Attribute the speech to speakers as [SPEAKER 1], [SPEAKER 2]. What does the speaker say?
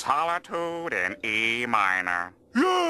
[SPEAKER 1] Solitude in E minor.
[SPEAKER 2] Yeah,